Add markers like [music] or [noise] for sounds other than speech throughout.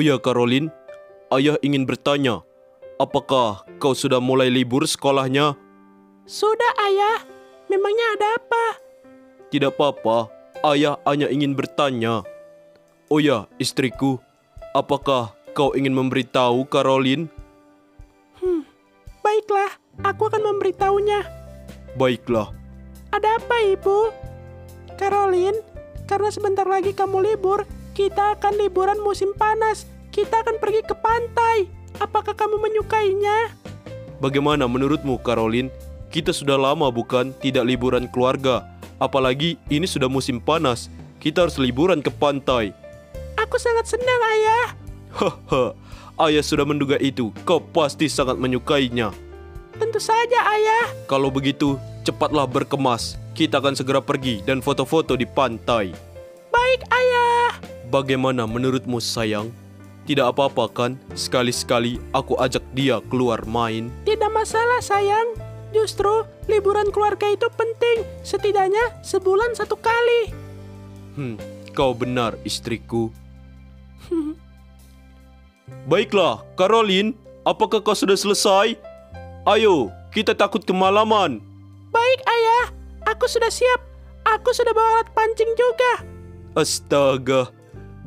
Oh ya, Caroline, ayah ingin bertanya, apakah kau sudah mulai libur sekolahnya? Sudah ayah, memangnya ada apa? Tidak apa-apa, ayah hanya ingin bertanya. Oh ya, istriku, apakah kau ingin memberitahu Caroline? Baiklah, aku akan memberitahunya. Baiklah, Ada apa ibu? Caroline, karena sebentar lagi kamu libur, kita akan liburan musim panas. Kita akan pergi ke pantai. Apakah kamu menyukainya? bagaimana menurutmu Caroline? Kita sudah lama bukan tidak liburan keluarga. Apalagi ini sudah musim panas. Kita harus liburan ke pantai. Aku sangat senang ayah. Haha, ayah sudah menduga itu. Kau pasti sangat menyukainya. Tentu saja ayah. Kalau begitu, cepatlah berkemas. Kita akan segera pergi dan foto-foto di pantai. Baik ayah. Bagaimana menurutmu sayang? Tidak apa-apa kan? Sekali-sekali aku ajak dia keluar main. Tidak masalah sayang. Justru liburan keluarga itu penting. Setidaknya sebulan satu kali. Hmm, kau benar istriku. Baiklah, Caroline, apakah kau sudah selesai? Ayo, kita takut kemalaman. Baik ayah. Aku sudah siap. Aku sudah bawa alat pancing juga. Astaga.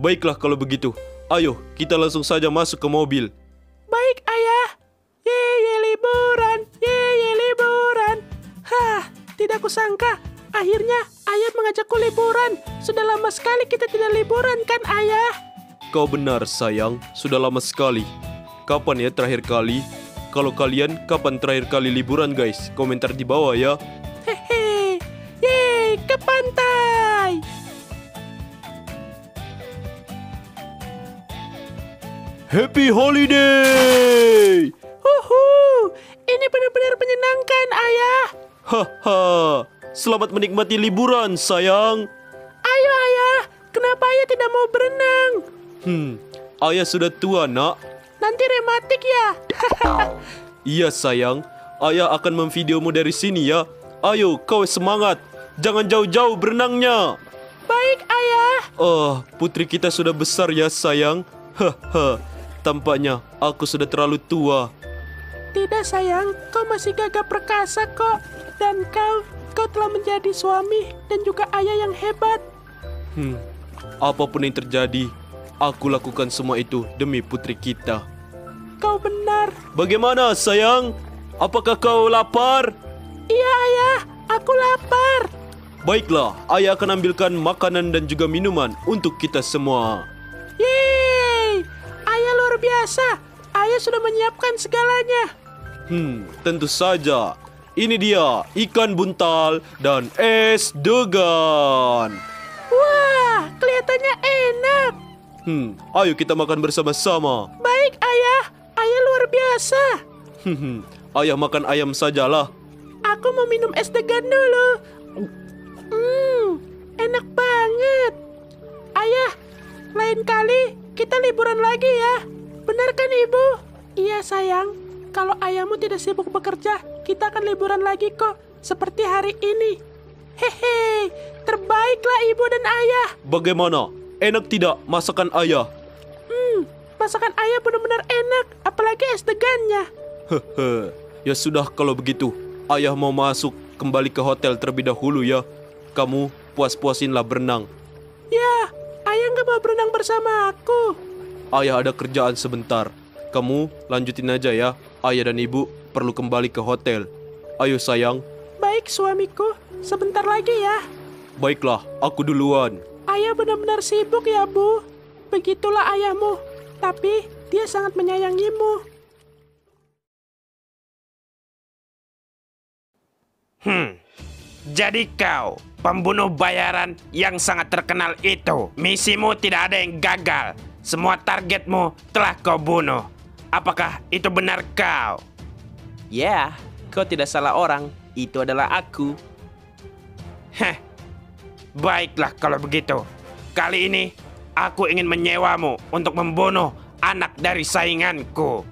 Baiklah kalau begitu. Ayo, kita langsung saja masuk ke mobil. Baik ayah. Ye ye liburan. Ye ye liburan. Hah, tidak kusangka. Akhirnya ayah mengajakku liburan. Sudah lama sekali kita tidak liburan kan ayah? Kau benar sayang, sudah lama sekali. Kapan ya terakhir kali? Kalau kalian kapan terakhir kali liburan guys? Komentar di bawah ya. Happy holiday! Uhu, ini benar-benar menyenangkan ayah. Haha, selamat menikmati liburan sayang. Ayo ayah, kenapa ayah tidak mau berenang? Hmm, ayah sudah tua nak. Nanti rematik ya. [laughs] Iya sayang, ayah akan memvideomu dari sini ya. Ayo, kau semangat. Jangan jauh-jauh berenangnya. Baik ayah. Oh, putri kita sudah besar ya sayang. Haha, tampaknya aku sudah terlalu tua. Tidak sayang, kau masih gagah perkasa kok. Dan kau, kau telah menjadi suami dan juga ayah yang hebat. Hmm, apa pun yang terjadi, aku lakukan semua itu demi putri kita. Kau benar. Bagaimana sayang? Apakah kau lapar? Iya ayah, aku lapar. Baiklah, ayah akan ambilkan makanan dan juga minuman untuk kita semua. Yeay, biasa. Ayah sudah menyiapkan segalanya. Hmm, tentu saja. Ini dia ikan buntal dan es degan. Wah, kelihatannya enak. Hmm, ayo kita makan bersama-sama. Baik ayah, ayah luar biasa. Hmm, ayah makan ayam sajalah. Aku mau minum es degan dulu. Hmm, enak banget. Ayah, lain kali kita liburan lagi ya. Benar kan ibu? Iya sayang, kalau ayahmu tidak sibuk bekerja, kita akan liburan lagi kok. Seperti hari ini. Hehe, terbaiklah ibu dan ayah. Bagaimana? Enak tidak masakan ayah? Hmm, masakan ayah benar-benar enak, apalagi es degannya. Hehe. Ya sudah kalau begitu, ayah mau masuk kembali ke hotel terlebih dahulu ya. Kamu puas-puasinlah berenang. Ya, ayah nggak mau berenang bersama aku. Ayah ada kerjaan sebentar. Kamu lanjutin aja ya. Ayah dan ibu perlu kembali ke hotel. Ayo sayang. Baik suamiku, sebentar lagi ya. Baiklah, aku duluan. Ayah benar-benar sibuk ya, Bu. Begitulah ayahmu. Tapi dia sangat menyayangimu. Hmm. Jadi kau, pembunuh bayaran yang sangat terkenal itu. Misimu tidak ada yang gagal. Semua targetmu telah kau bunuh. Apakah itu benar kau? Ya, kau tidak salah orang. Itu adalah aku. Heh. Baiklah kalau begitu. Kali ini aku ingin menyewamu untuk membunuh anak dari sainganku.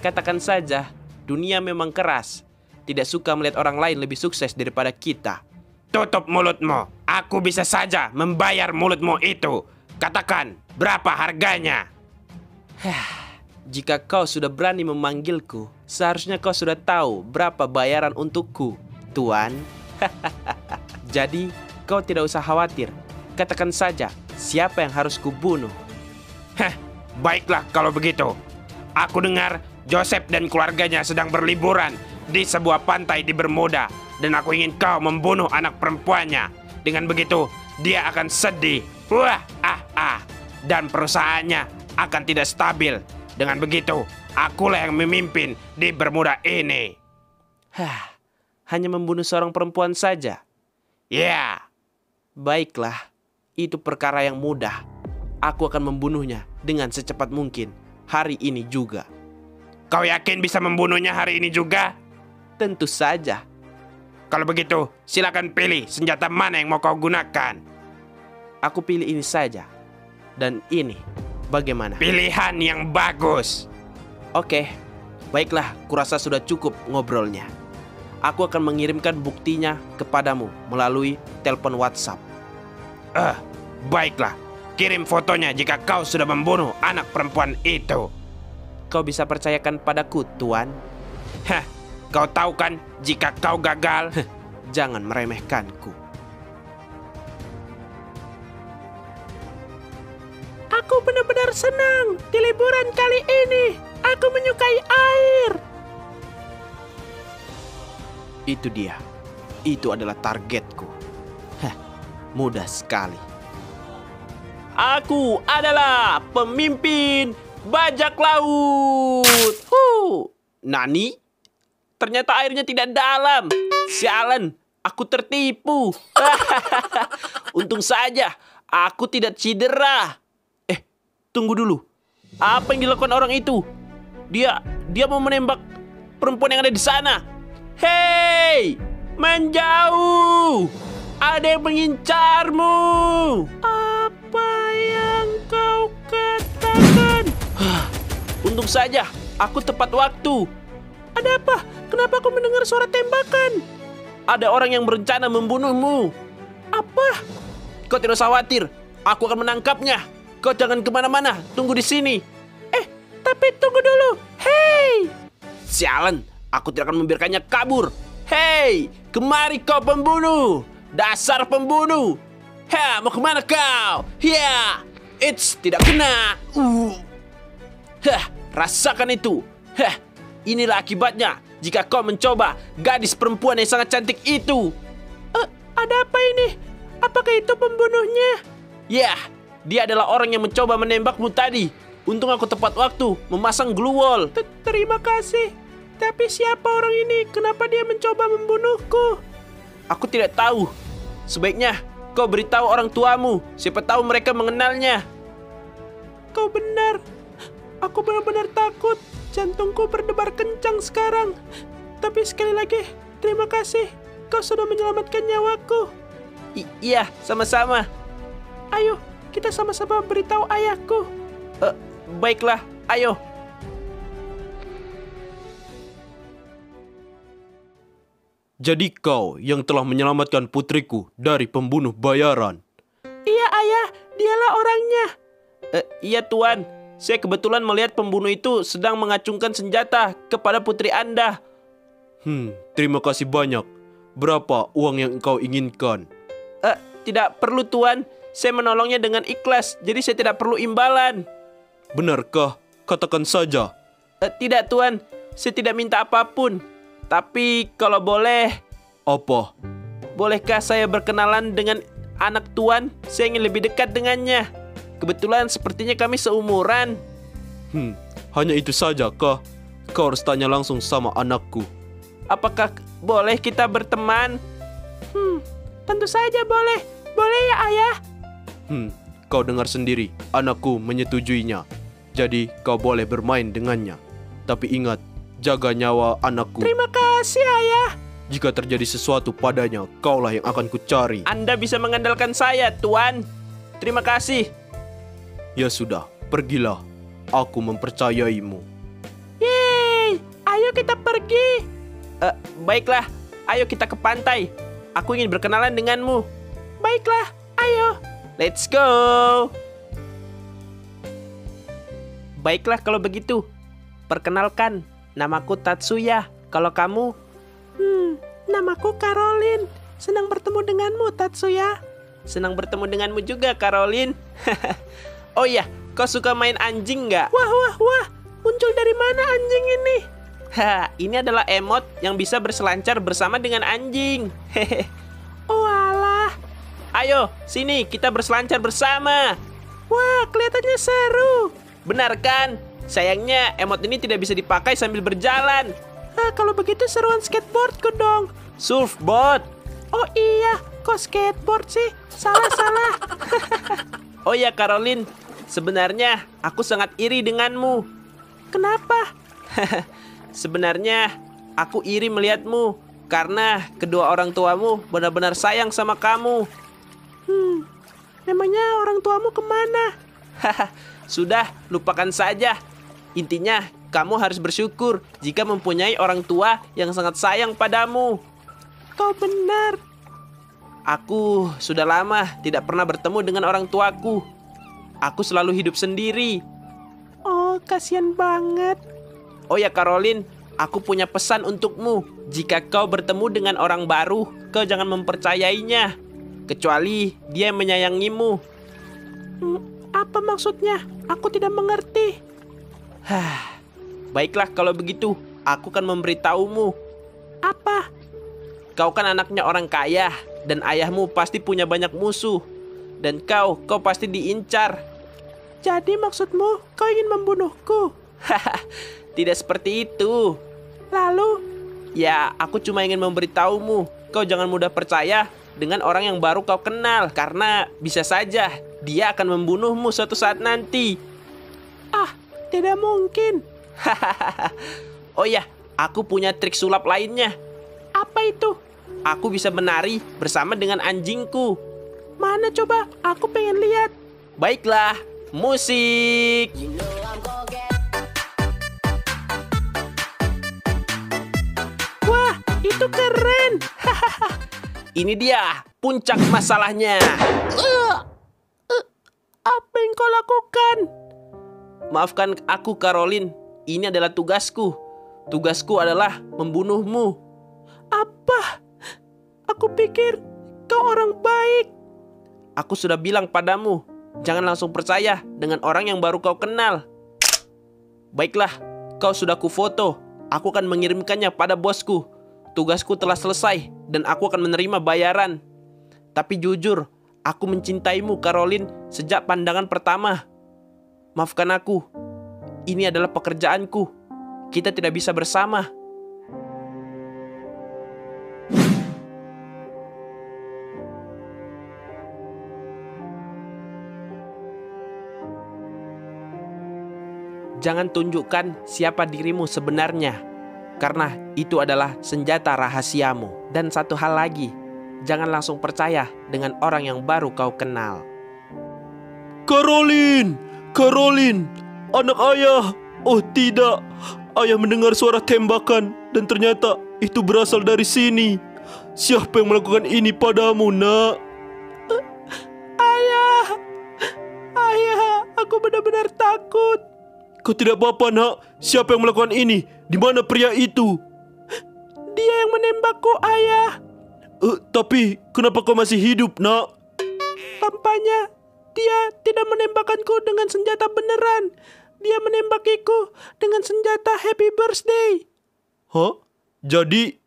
Katakan saja, dunia memang keras. Tidak suka melihat orang lain lebih sukses daripada kita. Tutup mulutmu. Aku bisa saja membayar mulutmu itu. Katakan, berapa harganya? Jika kau sudah berani memanggilku, seharusnya kau sudah tahu berapa bayaran untukku, Tuan. [laughs] Jadi, kau tidak usah khawatir. Katakan saja, siapa yang harus kubunuh? Hah, baiklah kalau begitu. Aku dengar Joseph dan keluarganya sedang berliburan di sebuah pantai di Bermuda dan aku ingin kau membunuh anak perempuannya. Dengan begitu, dia akan sedih. Wah, ah, ah. Dan perusahaannya akan tidak stabil. Dengan begitu, akulah yang memimpin di Bermuda ini. Hah, hanya membunuh seorang perempuan saja. Ya, Baiklah, itu perkara yang mudah. Aku akan membunuhnya dengan secepat mungkin hari ini juga. kau yakin bisa membunuhnya hari ini juga? Tentu saja. Kalau begitu, silakan pilih senjata mana yang mau kau gunakan. Aku pilih ini saja. Dan ini, bagaimana? Pilihan yang bagus. Oke, baiklah, kurasa sudah cukup ngobrolnya. Aku akan mengirimkan buktinya kepadamu melalui telepon WhatsApp. Eh, baiklah. Kirim fotonya jika kau sudah membunuh anak perempuan itu. Kau bisa percayakan padaku, Tuan. Hah, kau tahu kan jika kau gagal, Jangan meremehkanku. Aku benar-benar senang di liburan kali ini. Aku menyukai air. Itu dia. Itu adalah targetku. Hah, mudah sekali. Aku adalah pemimpin bajak laut. Huh. Nani? Ternyata airnya tidak dalam. Sialan, aku tertipu. [laughs] Untung saja aku tidak cedera. Tunggu dulu. Apa yang dilakukan orang itu? Dia dia mau menembak perempuan yang ada di sana. Hei, menjauh! Ada yang mengincarmu. Apa yang kau katakan? Untung saja aku tepat waktu. Ada apa? Kenapa aku mendengar suara tembakan? Ada orang yang berencana membunuhmu. Apa? Kau tidak usah khawatir. Aku akan menangkapnya. Kau jangan ke mana-mana. Tunggu di sini. Eh, tapi tunggu dulu. Hei! Sialan, aku tidak akan membiarkannya kabur. Hei, kemari kau pembunuh. Dasar pembunuh. Ha, mau ke mana kau? Ya, it's tidak kena. Uh. Hah, rasakan itu. Hah, inilah akibatnya jika kau mencoba gadis perempuan yang sangat cantik itu. Eh, ada apa ini? Apakah itu pembunuhnya? Ya, dia adalah orang yang mencoba menembakmu tadi. Untung aku tepat waktu memasang glue wall. Terima kasih. Tapi siapa orang ini? Kenapa dia mencoba membunuhku? Aku tidak tahu. Sebaiknya kau beritahu orang tuamu. Siapa tahu mereka mengenalnya. Kau benar. Aku benar-benar takut. Jantungku berdebar kencang sekarang. Tapi sekali lagi, terima kasih. Kau sudah menyelamatkan nyawaku. I- iya, sama-sama. Ayo, kita sama-sama beritahu ayahku. Eh, baiklah, ayo. Jadi kau yang telah menyelamatkan putriku dari pembunuh bayaran. Iya ayah, dialah orangnya. Eh, iya tuan, saya kebetulan melihat pembunuh itu sedang mengacungkan senjata kepada putri Anda. Hmm, terima kasih banyak. Berapa uang yang engkau inginkan? Eh, tidak perlu tuan, saya menolongnya dengan ikhlas, jadi saya tidak perlu imbalan. Benarkah? Katakan saja. Eh, tidak tuan, saya tidak minta apa pun. Tapi kalau boleh, Apa? bolehkah saya berkenalan dengan anak tuan? Saya ingin lebih dekat dengannya. Kebetulan sepertinya kami seumuran. Hmm, hanya itu saja kah? Kau harus tanya langsung sama anakku. Apakah boleh kita berteman? Hmm, tentu saja boleh. Boleh ya ayah? Hmm, kau dengar sendiri, anakku menyetujuinya. Jadi kau boleh bermain dengannya. Tapi ingat, jaga nyawa anakku. Terima kasih ayah. Jika terjadi sesuatu padanya, kaulah yang akan kucari. Anda bisa mengandalkan saya, tuan. Terima kasih. Ya sudah, pergilah. Aku mempercayaimu. Yeay, ayo kita pergi. Eh, baiklah, ayo kita ke pantai. Aku ingin berkenalan denganmu. Baiklah, ayo. Let's go. Baiklah kalau begitu. Perkenalkan, namaku Tatsuya. Kalau kamu, Hmm, namaku Caroline. Senang bertemu denganmu, Tatsuya. senang bertemu denganmu juga, Caroline. [laughs] oh iya, kau suka main anjing nggak? Wah, wah, wah. Muncul dari mana anjing ini? Ha, [laughs] ini adalah emot yang bisa berselancar bersama dengan anjing. Hehe. [laughs] Ayo, sini kita berselancar bersama. Wah, kelihatannya seru. Benar kan? Sayangnya emot ini tidak bisa dipakai sambil berjalan. Ah, kalau begitu seruan skateboardku dong. Surfboard. Oh iya, kok skateboard sih? Salah, salah. [laughs] Oh ya, Caroline. Sebenarnya aku sangat iri denganmu. Kenapa? [laughs] Sebenarnya aku iri melihatmu karena kedua orang tuamu benar-benar sayang sama kamu. Hmm, memangnya orang tuamu ke mana? Haha, sudah lupakan saja. Intinya kamu harus bersyukur jika mempunyai orang tua yang sangat sayang padamu. Kau benar. Aku sudah lama tidak pernah bertemu dengan orang tuaku. Aku selalu hidup sendiri. Oh, kasihan banget. Oh ya Caroline, aku punya pesan untukmu. Jika kau bertemu dengan orang baru, kau jangan mempercayainya. Kecuali dia yang menyayangimu. Hmm, apa maksudnya? Aku tidak mengerti. Hah, baiklah kalau begitu, aku akan memberitahumu. Apa? Kau kan anaknya orang kaya, dan ayahmu pasti punya banyak musuh. Dan kau, kau pasti diincar. Jadi maksudmu kau ingin membunuhku? Hahaha, tidak seperti itu. Lalu, Ya, aku cuma ingin memberitahumu, kau jangan mudah percaya dengan orang yang baru kau kenal, karena bisa saja dia akan membunuhmu suatu saat nanti. ah, tidak mungkin. [laughs] oh ya, aku punya trik sulap lainnya. Apa itu? Aku bisa menari bersama dengan anjingku. Mana coba? Aku pengen lihat. Baiklah, musik. Wah, itu keren. Ini dia puncak masalahnya. Apa yang kau lakukan? Maafkan aku, Caroline. Ini adalah tugasku. Tugasku adalah membunuhmu. Apa? Aku pikir kau orang baik. Aku sudah bilang padamu, jangan langsung percaya dengan orang yang baru kau kenal. Baiklah, kau sudah kufoto. Aku akan mengirimkannya pada bosku. Tugasku telah selesai dan aku akan menerima bayaran. Tapi jujur, aku mencintaimu, Caroline, sejak pandangan pertama. Maafkan aku. Ini adalah pekerjaanku. Kita tidak bisa bersama. Jangan tunjukkan siapa dirimu sebenarnya, karena itu adalah senjata rahasiamu. Dan satu hal lagi, jangan langsung percaya dengan orang yang baru kau kenal. Caroline! Caroline! Anak ayah! Oh tidak! Ayah mendengar suara tembakan dan ternyata itu berasal dari sini. Siapa yang melakukan ini padamu, nak? Ayah, ayah, aku benar-benar takut. Kau tidak apa-apa, nak. Siapa yang melakukan ini? Di mana pria itu? Dia yang menembakku, ayah. Eh, tapi kenapa kau masih hidup, nak? Tampaknya dia tidak menembakkanku dengan senjata beneran. Dia menembakiku dengan senjata Happy Birthday. Hah? Jadi,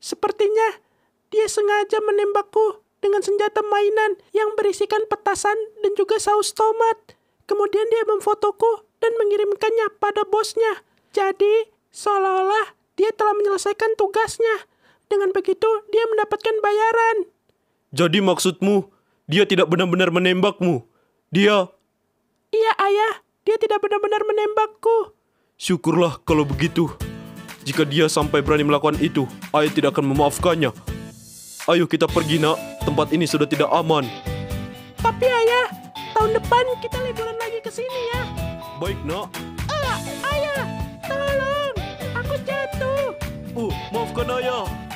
Sepertinya dia sengaja menembakku dengan senjata mainan yang berisikan petasan dan juga saus tomat. Kemudian dia memfotoku dan mengirimkannya pada bosnya. Jadi, seolah-olah dia telah menyelesaikan tugasnya. Dengan begitu, dia mendapatkan bayaran. jadi maksudmu dia tidak benar-benar menembakmu? Dia Iya, ayah. Dia tidak benar-benar menembakku. Syukurlah kalau begitu. Jika dia sampai berani melakukan itu, ayah tidak akan memaafkannya. Ayo kita pergi nak, tempat ini sudah tidak aman. Tapi ayah, tahun depan kita liburan lagi ke sini ya. Baik nak. Aku jatuh. Oh, maafkan ayah.